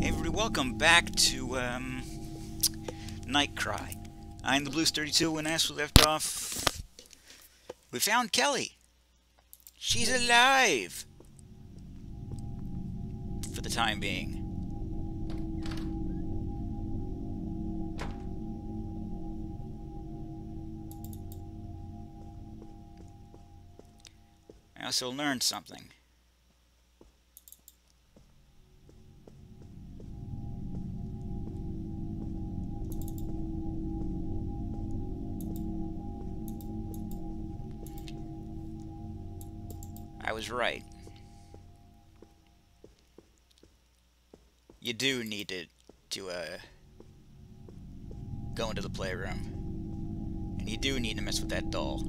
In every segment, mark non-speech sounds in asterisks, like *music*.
Hey everybody, welcome back to, um, Nightcry. I'm the Blues 32, When as we left off, we found Kelly. She's alive! For the time being. I also learned something. I was right. You do need to, to uh, go into the playroom. And you do need to mess with that doll.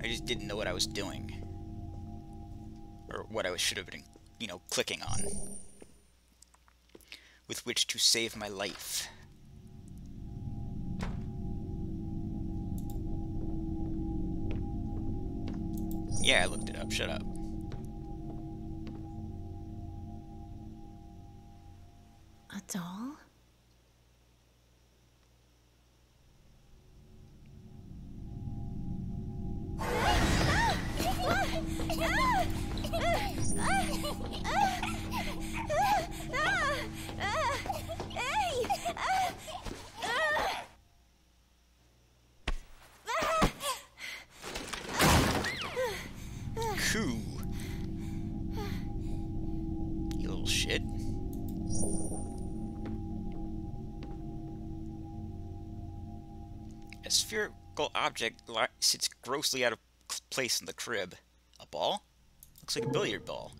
I just didn't know what I was doing. Or what I should have been, you know, clicking on. With which to save my life. Yeah, I looked it up. Shut up. Grossly out of place in the crib. A ball? Looks like a billiard ball.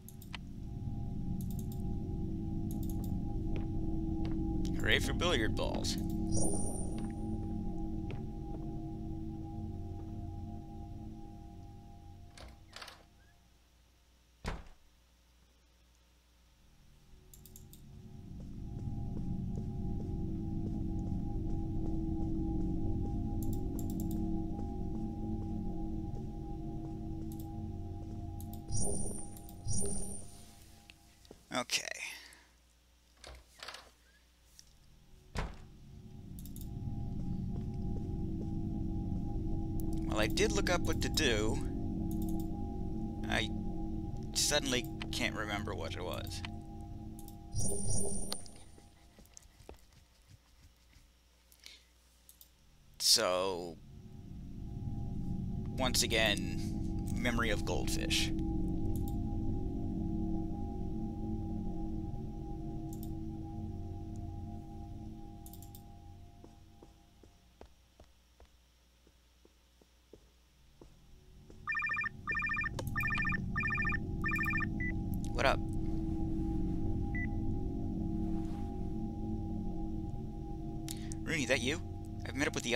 Hooray for billiard balls. Look up what to do. I suddenly can't remember what it was. So, once again, memory of goldfish.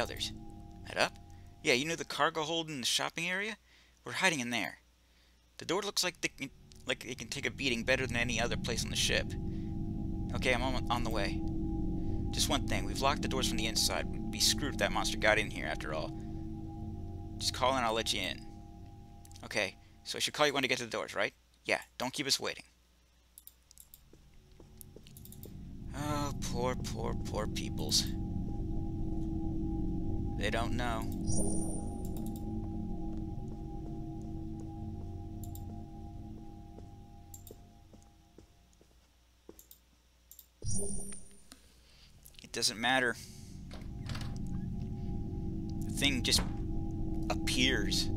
Others. Met up? Yeah, you know the cargo hold in the shopping area? We're hiding in there. The door looks like they can, like it can take a beating better than any other place on the ship. Okay, I'm on, on the way. Just one thing, we've locked the doors from the inside. We'd be screwed if that monster got in here after all. Just call and I'll let you in. Okay, so I should call you when I get to the doors, right? Yeah, don't keep us waiting. Oh, poor, poor, poor peoples. They don't know. It doesn't matter. The thing just appears.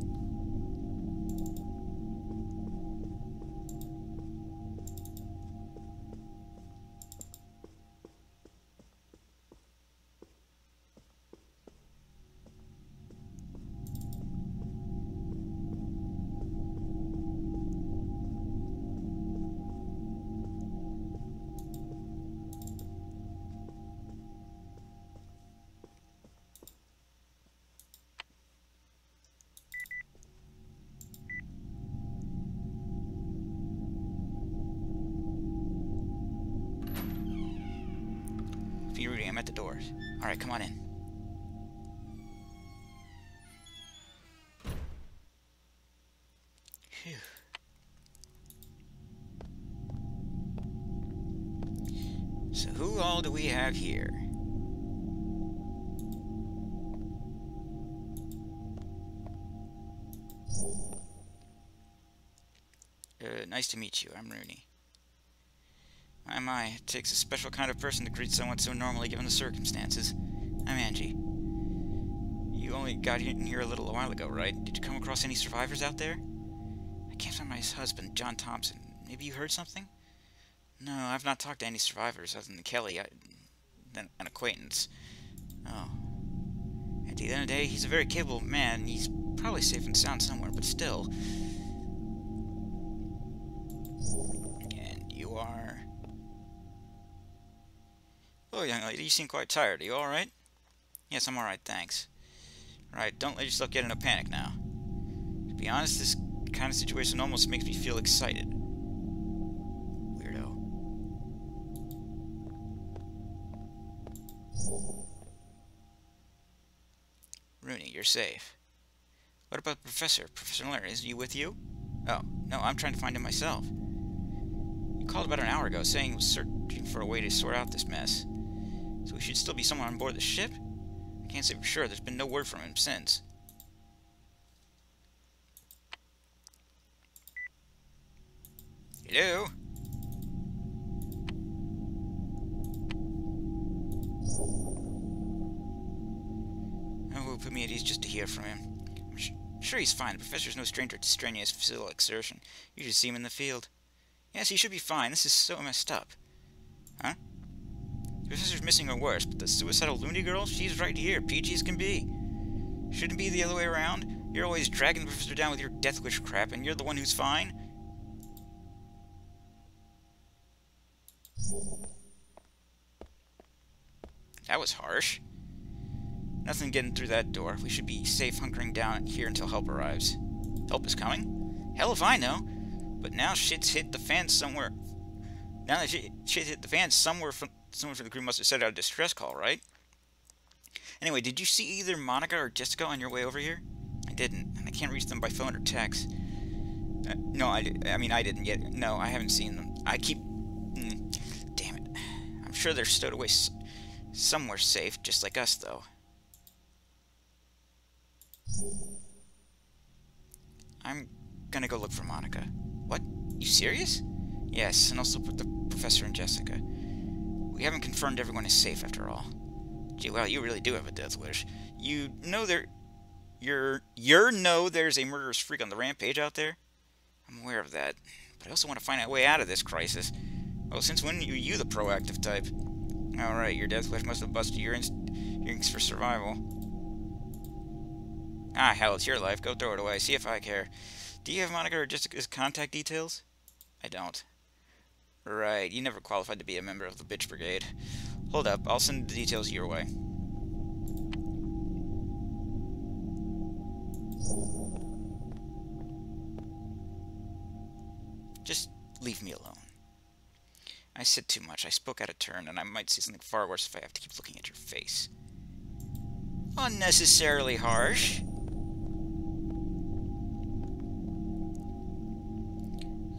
Phew. So who all do we have here? Uh, nice to meet you. I'm Rooney. My, my, it takes a special kind of person to greet someone so normally given the circumstances. I'm Angie. You only got in here a little while ago, right? Did you come across any survivors out there? I can't find my husband, John Thompson. Maybe you heard something? No, I've not talked to any survivors other than Kelly, I, an acquaintance. Oh. At the end of the day, he's a very capable man. He's probably safe and sound somewhere, but still. And you are... Oh, young lady, you seem quite tired. Are you alright? Yes, I'm alright, thanks. Right, don't let yourself get in a panic now. To be honest, this kind of situation almost makes me feel excited. Weirdo. Rooney, you're safe. What about the Professor? Professor Miller, is he with you? Oh, no, I'm trying to find him myself. You called about an hour ago, saying he was searching for a way to sort out this mess. So he should still be somewhere on board the ship? I can't say for sure, there's been no word from him since. Hello? Oh, put me at ease just to hear from him. I'm sure he's fine. The professor's no stranger to strenuous physical exertion. You should see him in the field. Yes, he should be fine. This is so messed up. Huh? The professor's missing or worse, but the suicidal loony girl, she's right here, PG as can be. Shouldn't be the other way around. You're always dragging the professor down with your death wish crap, and you're the one who's fine? That was harsh. Nothing getting through that door. We should be safe hunkering down here until help arrives. Help is coming? Hell if I know. But now shit's hit the fan somewhere. Now that shit, hit the fan somewhere from someone from the crew must have sent out a distress call, right? Anyway, did you see either Monica or Jessica on your way over here? I didn't, and I can't reach them by phone or text. Uh, no, I, I mean, I didn't yet. No, I haven't seen them. I keep... I'm sure they're stowed away somewhere safe, just like us, though. I'm gonna go look for Monica. What? You serious? Yes, and also put the professor and Jessica. We haven't confirmed everyone is safe after all. Gee, well, you really do have a death wish. You know there... You're... You're know there's a murderous freak on the rampage out there? I'm aware of that. But I also want to find a way out of this crisis. Well, since when are you the proactive type? Alright, your death wish must have busted your instincts for survival. Ah, hell, it's your life. Go throw it away. See if I care. Do you have Monica or Jessica's contact details? I don't. Right, you never qualified to be a member of the Bitch Brigade. Hold up, I'll send the details your way. Just leave me alone. I said too much, I spoke out of turn, and I might say something far worse if I have to keep looking at your face. Unnecessarily harsh.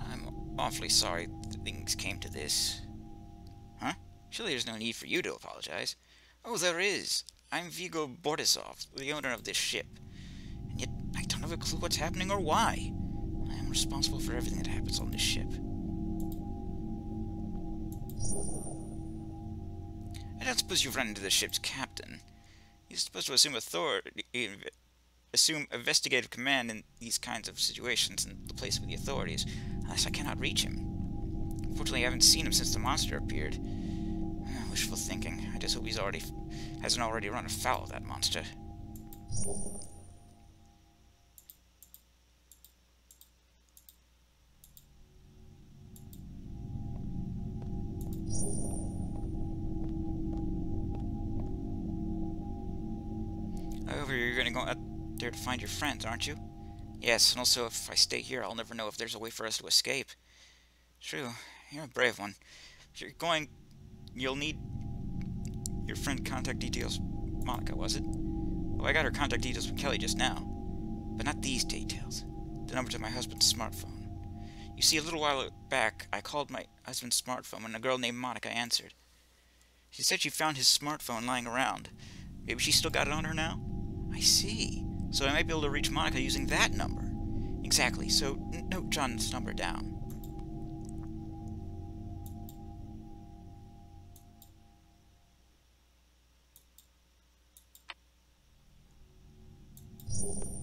I'm awfully sorry things came to this. Huh? Surely there's no need for you to apologize. Oh, there is. I'm Vigo Borisov, the owner of this ship. And yet, I don't have a clue what's happening or why. I am responsible for everything that happens on this ship. I don't suppose you've run into the ship's captain. He's supposed to assume authority, assume investigative command in these kinds of situations in the place of the authorities, unless I cannot reach him. Fortunately, I haven't seen him since the monster appeared. *sighs* Wishful thinking. I just hope he's already hasn't already run afoul of that monster. However, you're gonna go out there to find your friends, aren't you? Yes, and also if I stay here, I'll never know if there's a way for us to escape. True, you're a brave one. If you're going, you'll need your friend contact details. Monica, was it? Well, I got her contact details from Kelly just now. But not these details. The number to my husband's smartphone. You see, a little while back, I called my husband's smartphone when a girl named Monica answered. She said she found his smartphone lying around. Maybe she still got it on her now? I see. So I might be able to reach Monica using that number. Exactly. So note John's number down. Let's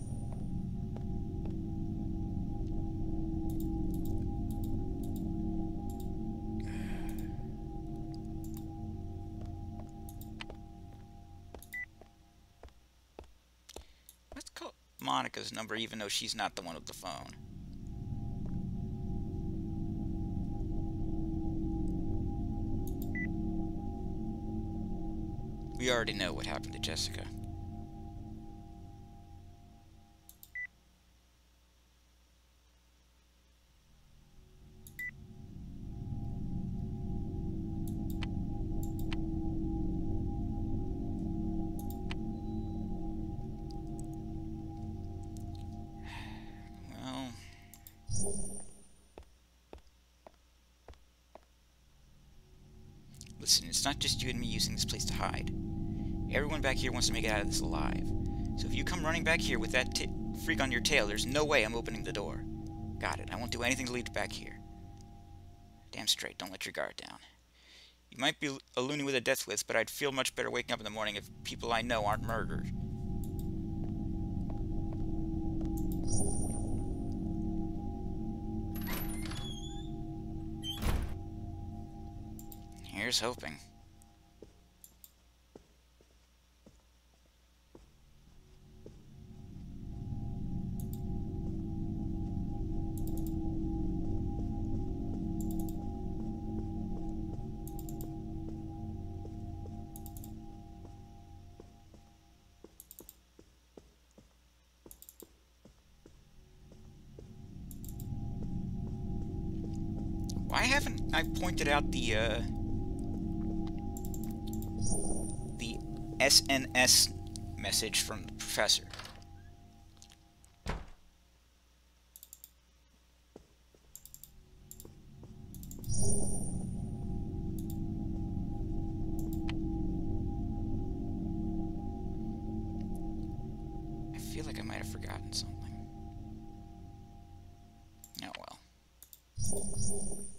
Monica's number even though she's not the one with the phone. We already know what happened to Jessica. It's not just you and me using this place to hide. Everyone back here wants to make it out of this alive. So if you come running back here with that freak on your tail, there's no way I'm opening the door. Got it. I won't do anything to lead back here. Damn straight. Don't let your guard down. You might be a loony with a death wish, but I'd feel much better waking up in the morning if people I know aren't murdered. Here's hoping. I pointed out the uh, the SNS message from the professor? I feel like I might have forgotten something. Oh well.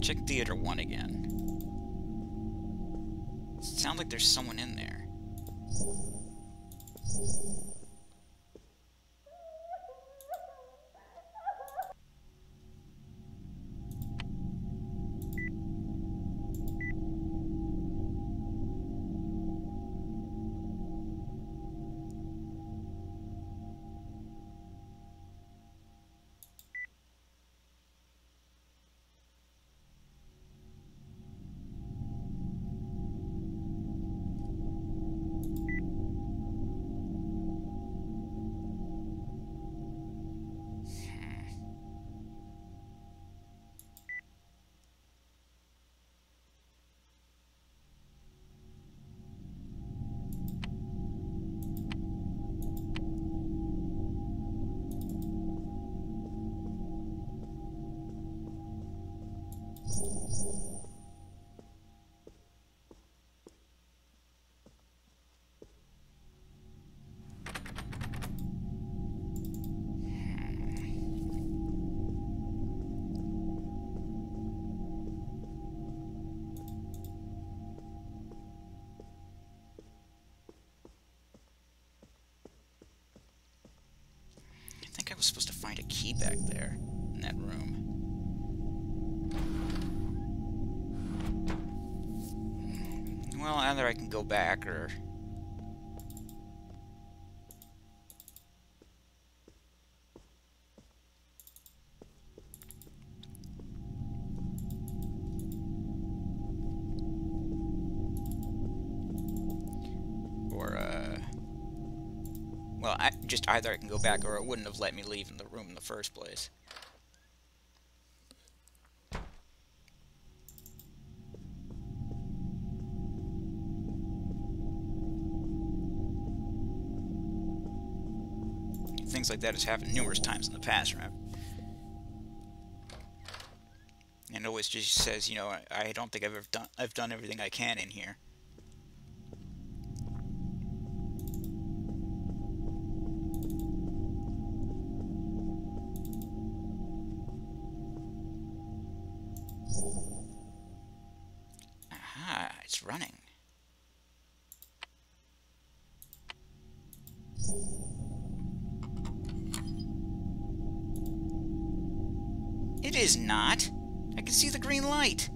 Check theater one again. Sounds like there's someone in there. I think I was supposed to find a key back there in that room. Either I can go back or. Or, uh. Well, just either I can go back or it wouldn't have let me leave in the room in the first place. Like that has happened numerous times in the past? And always just says, you know, I, I don't think I've ever done I've done everything I can in here. Aha, it's running. Is not. I can see the green light.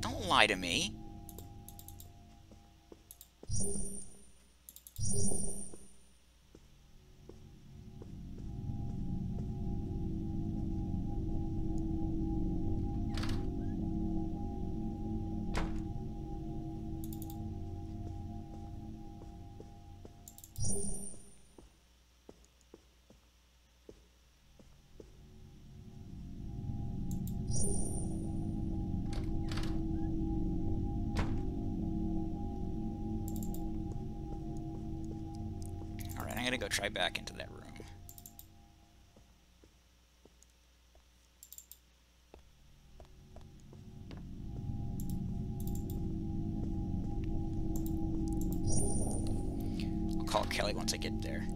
Don't lie to me. Kelly once I get there.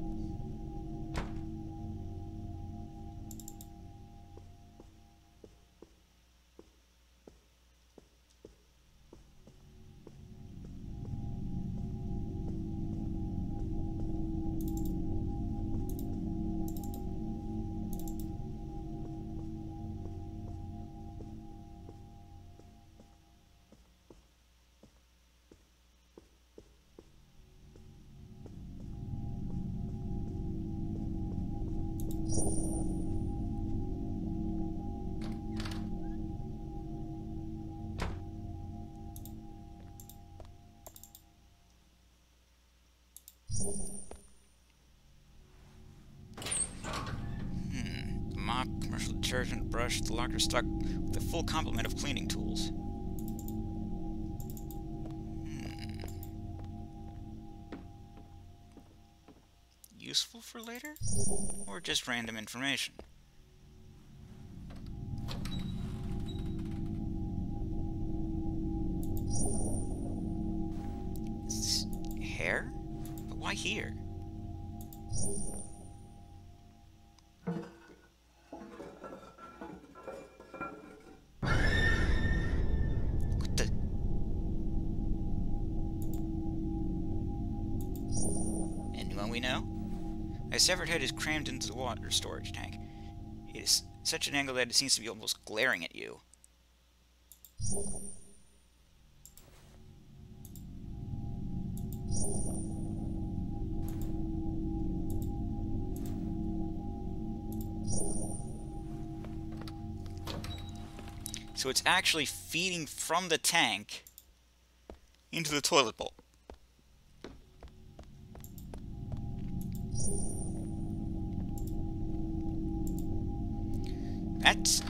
Mop, commercial detergent, brush, the locker stock with a full complement of cleaning tools. Hmm. Useful for later? Or just random information? Severed head is crammed into the water storage tank. It is such an angle that it seems to be almost glaring at you. So it's actually feeding from the tank into the toilet bowl. That's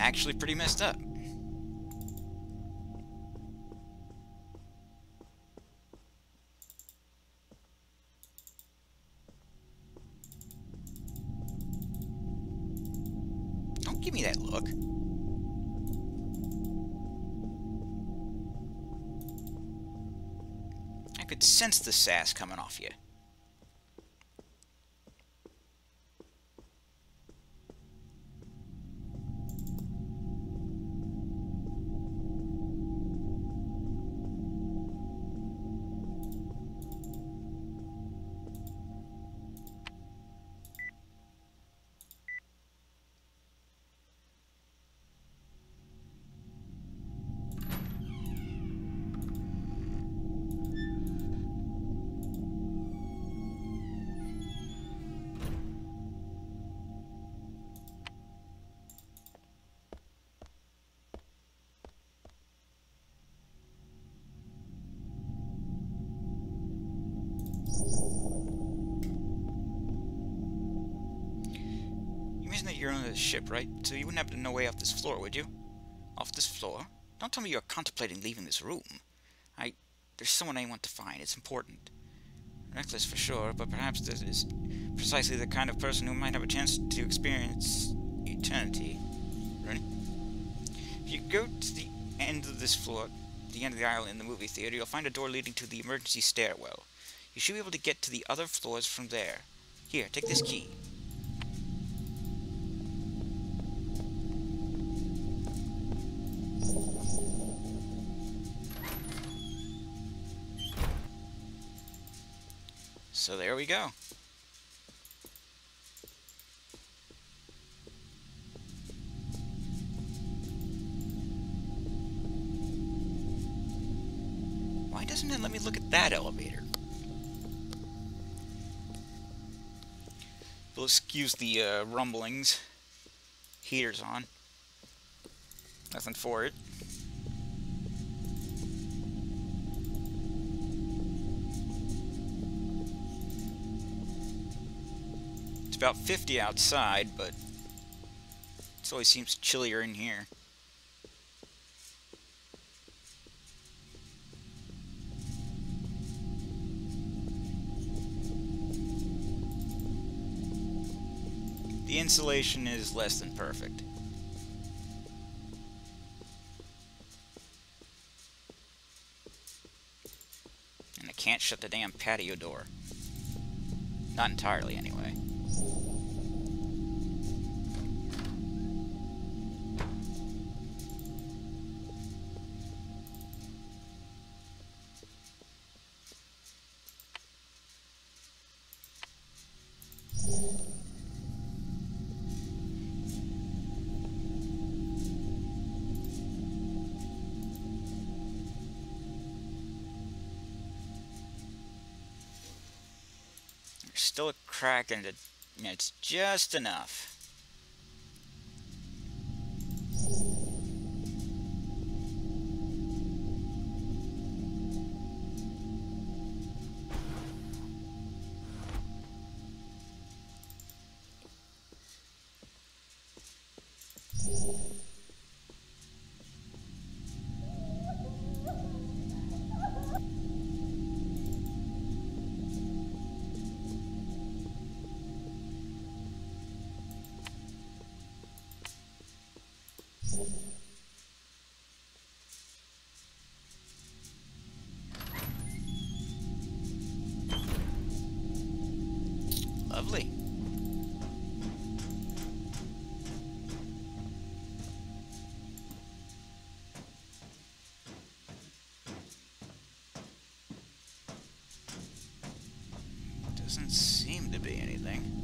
actually pretty messed up. Don't give me that look. I could sense the sass coming off you. You're on the ship, right? So you wouldn't have no way off this floor, would you? Off this floor? Don't tell me you're contemplating leaving this room. I... There's someone I want to find. It's important. Reckless for sure, but perhaps this is precisely the kind of person who might have a chance to experience eternity. Ready? If you go to the end of this floor, the end of the aisle in the movie theater, you'll find a door leading to the emergency stairwell. You should be able to get to the other floors from there. Here, take this key. So there we go. Why doesn't it let me look at that elevator? We'll excuse the uh, rumblings. Heater's on. Nothing for it. About 50 outside, but it always seems chillier in here. The insulation is less than perfect. And I can't shut the damn patio door. Not entirely, anyway. Crack in it. and It's just enough. Lovely. Doesn't seem to be anything.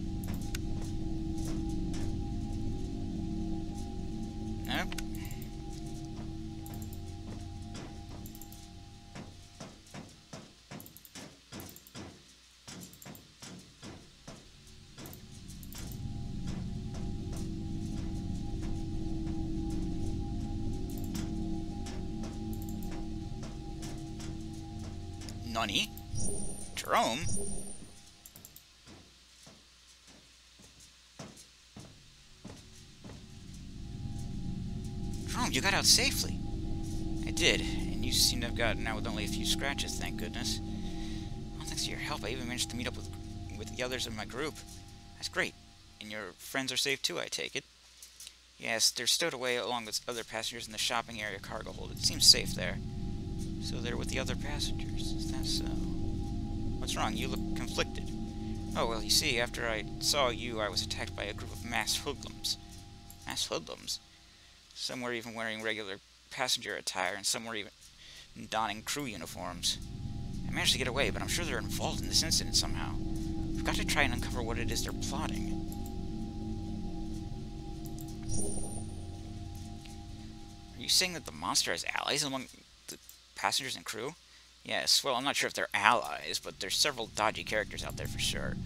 Nani? Jerome? Jerome, you got out safely. I did, and you seem to have gotten out with only a few scratches, thank goodness. Well, thanks to your help, I even managed to meet up with with the others in my group. That's great. And your friends are safe too, I take it. Yes, they're stowed away along with other passengers in the shopping area cargo hold. It seems safe there. So they're with the other passengers. Is that so? What's wrong? You look conflicted. Oh, well, you see, after I saw you, I was attacked by a group of mass hoodlums. Mass hoodlums? Some were even wearing regular passenger attire, and some were even donning crew uniforms. I managed to get away, but I'm sure they're involved in this incident somehow. We've got to try and uncover what it is they're plotting. Are you saying that the monster has allies among passengers and crew? Yes, well, I'm not sure if they're allies, but there's several dodgy characters out there for sure.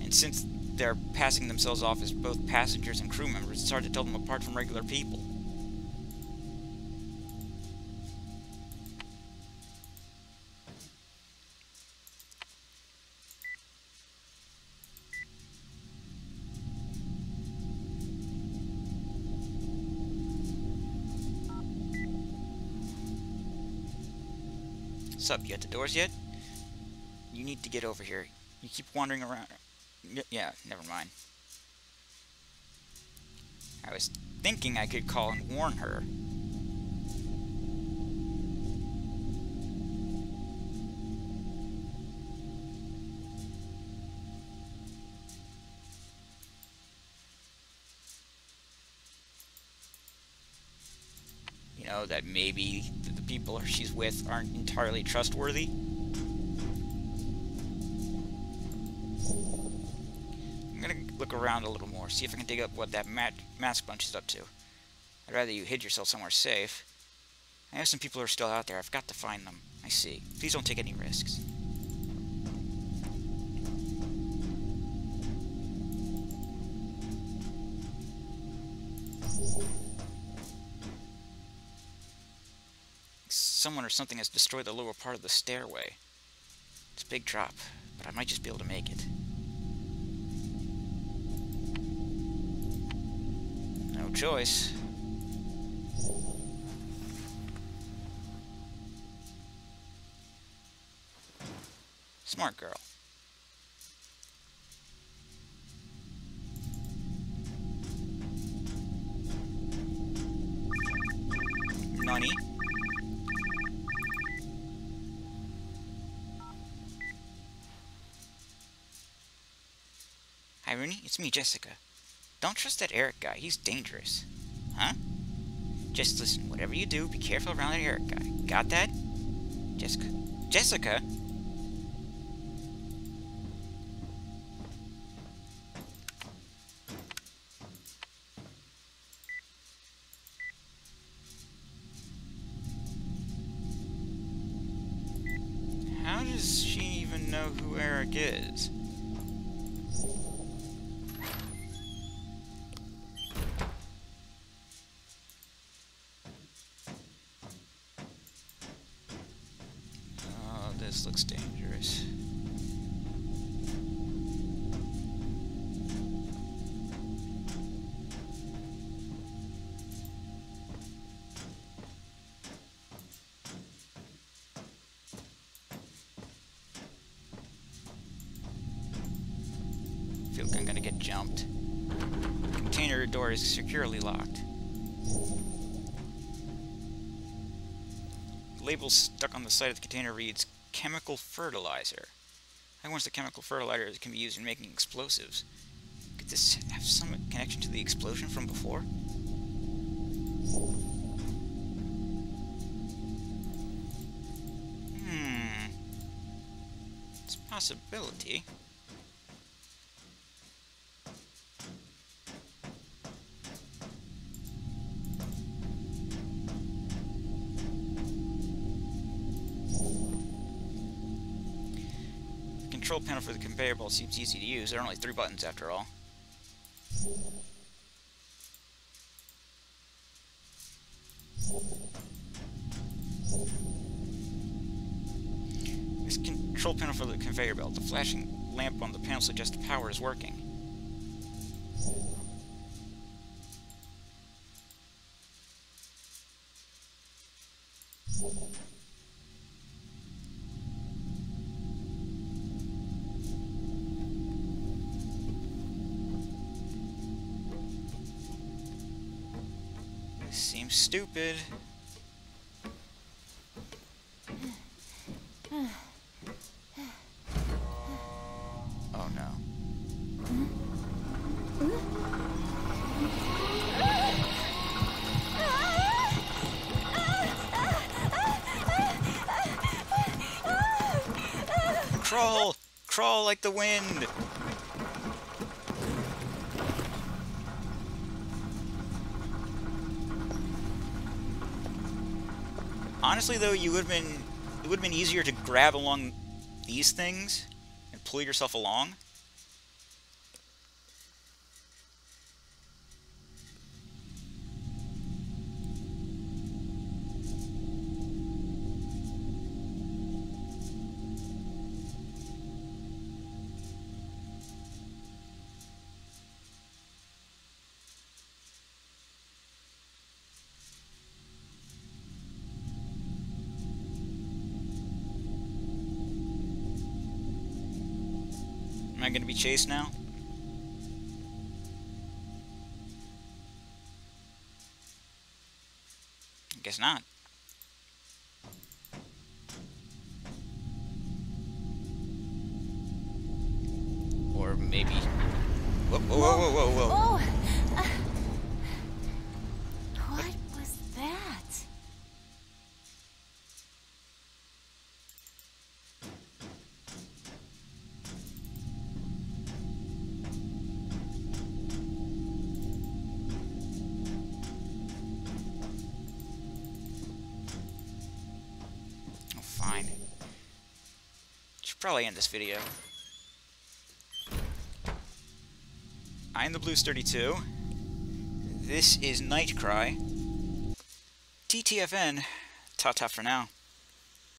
And since they're passing themselves off as both passengers and crew members, it's hard to tell them apart from regular people. Sup, you at the doors yet? You need to get over here. You keep wandering around. Yeah, never mind. I was thinking I could call and warn her. You know, that maybe people she's with aren't entirely trustworthy. I'm gonna look around a little more, see if I can dig up what that mat mask bunch is up to. I'd rather you hid yourself somewhere safe. I have some people who are still out there. I've got to find them. I see. Please don't take any risks. Someone or something has destroyed the lower part of the stairway. It's a big drop, but I might just be able to make it. No choice. Smart girl. It's me, Jessica. Don't trust that Eric guy. He's dangerous. Huh? Just listen. Whatever you do, be careful around that Eric guy. Got that? Jessica. Jessica? This looks dangerous. feel like I'm gonna get jumped. Container door is securely locked. label stuck on the side of the container reads chemical fertilizer. I if the chemical fertilizer can be used in making explosives. Could this have some connection to the explosion from before? Hmm. It's a possibility. Control panel for the conveyor belt seems easy to use. There are only three buttons after all. This control panel for the conveyor belt. The flashing lamp on the panel suggests the power is working. Stupid. Oh no. Crawl! Crawl like the wind! Honestly, though, you would have been it would have been easier to grab along these things and pull yourself along. I gonna be chased now? I Guess not. Or maybe... Whoa, whoa, whoa, whoa, whoa, whoa. End this video. I'm the Blues 32. This is Nightcry. TTFN. Ta-ta for now.